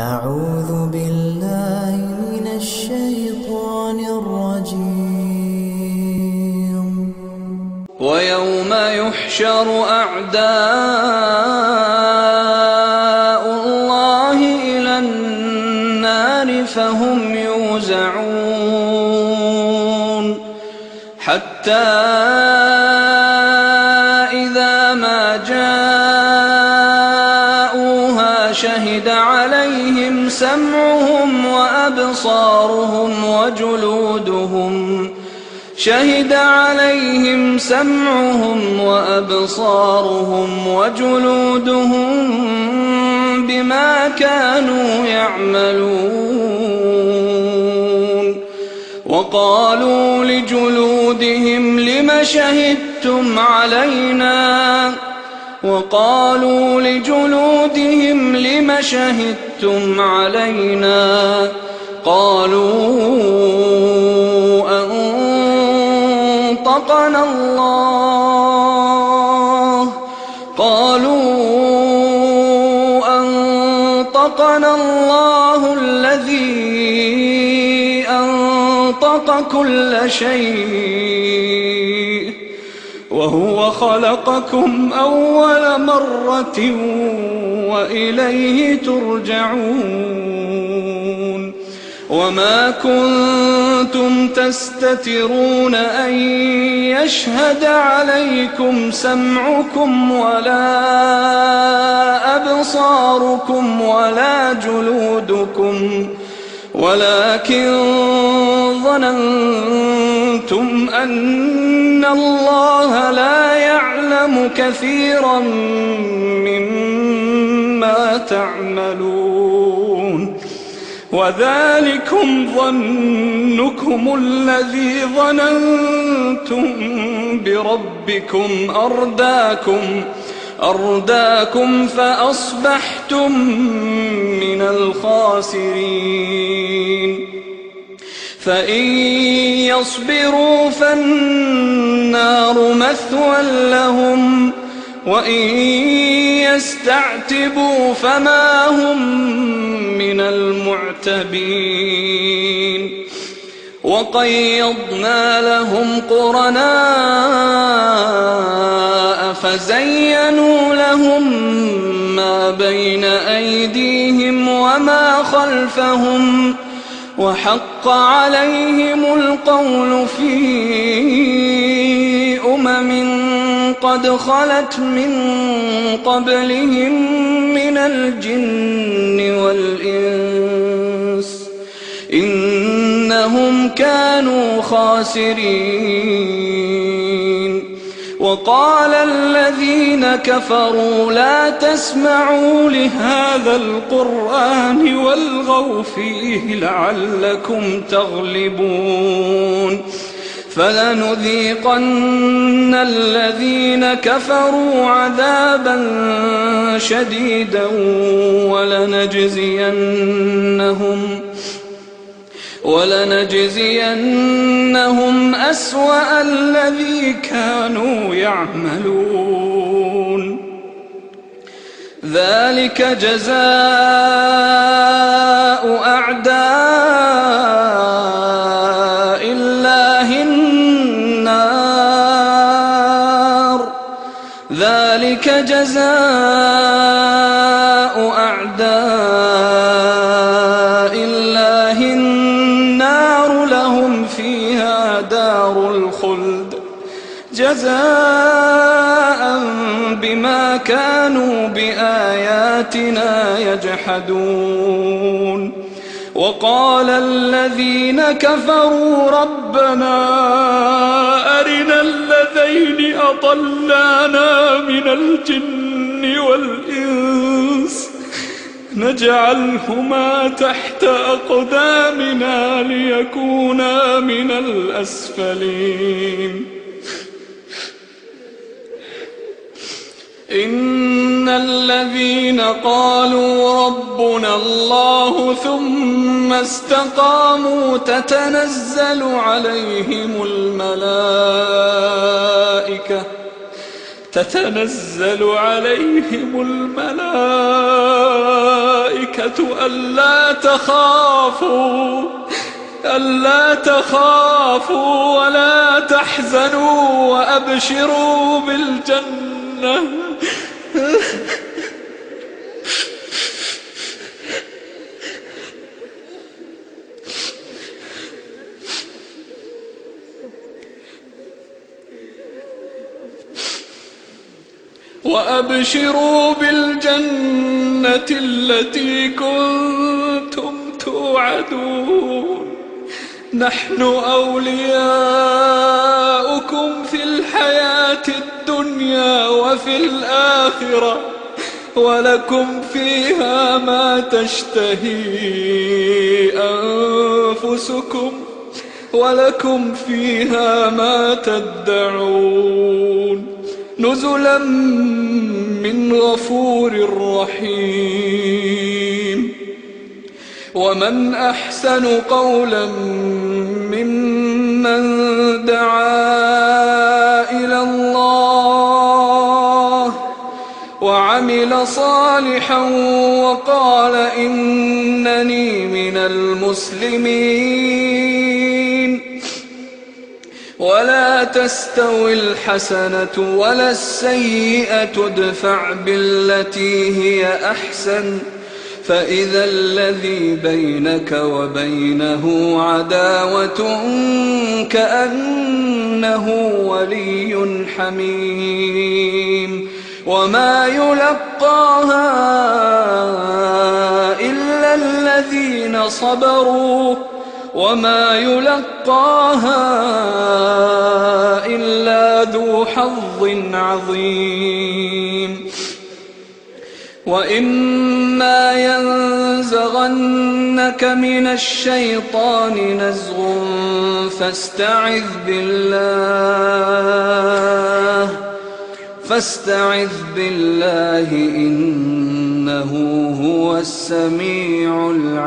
أعوذ بالله من الشيطان الرجيم. ويوم يحشر أعداء الله إلى النار فهم يوزعون حتى شهد عليهم سمعهم وأبصارهم وجلودهم. شهد عليهم سمعهم وأبصارهم وجلودهم بما كانوا يعملون. وقالوا لجلودهم لم شهدتم علينا؟ وقالوا لجلودهم لم شهدتم علينا قالوا أنطقنا الله قالوا أنطقنا الله الذي أنطق كل شيء وهو خلقكم أول مرة وإليه ترجعون وما كنتم تستترون أن يشهد عليكم سمعكم ولا أبصاركم ولا جلودكم ولكن ظننتم أن الله يعلم كثيرا مما تعملون. وذلكم ظنكم الذي ظننتم بربكم. أرداكم أرداكم فأصبحتم من الخاسرين. فإن يصبروا فالنار مثوى لهم وإن يستعتبوا فما هم من المعتبين. وقيضنا لهم قرناء فزينوا لهم ما بين أيديهم وما خلفهم. وحق عليهم القول في أمم قد خلت من قبلهم من الجن والإنس إنهم كانوا خاسرين. وقال الذين كفروا لا تسمعوا لهذا القرآن والغوا فيه لعلكم تغلبون فلنذيقن الذين كفروا عذابا شديدا ولنجزينهم ولنجزينهم أسوأ الذي كانوا يعملون. ذلك جزاء أعداء الله النار. ذلك جزاء أعداء جزاء بما كانوا بآياتنا يجحدون. وقال الذين كفروا ربنا أرنا الذين أضلانا من الجن والإنس نجعلهما تحت أقدامنا ليكونا من الأسفلين. إن الذين قالوا ربنا الله ثم استقاموا تتنزل عليهم الملائكة تتنزل عليهم الملائكة ألا تخافوا ألا تخافوا ولا تحزنوا وأبشروا بالجنة وأبشروا بالجنة التي كنتم توعدون. نحن أولياؤكم في الدنيا وفي الآخرة ولكم فيها ما تشتهي أنفسكم ولكم فيها ما تدعون نزلا من غفور رحيم. ومن أحسن قولا وعمل صالحا وقال إنني من المسلمين ولا تستوي الحسنة ولا السيئة ادفع بالتي هي أحسن فإذا الذي بينك وبينه عداوة كأنه ولي حميم وما يلقاها إلا الذين صبروا وما يلقاها إلا ذو حظ عظيم وإما ينزغنك من الشيطان نزغ فاستعذ بالله فاستعذ بالله إنه هو السميع العليم.